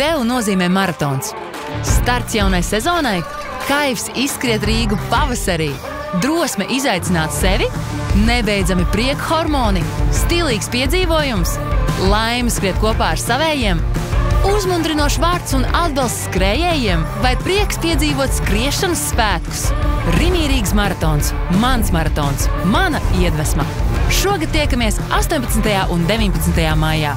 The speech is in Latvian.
Tev nozīmē maratons. Starts jaunai sezonai, kaivs izskriet Rīgu pavasarī, drosme izaicināt sevi, nebeidzami prieka hormoni, stilīgs piedzīvojums, laime skriet kopā ar savējiem, uzmundrinošs vārds un atbalsts skrējējiem vai prieks piedzīvot skriešanas svētkus. Rimīrīgs maratons, mans maratons, mana iedvesma. Šogad tiekamies 18. un 19. maijā.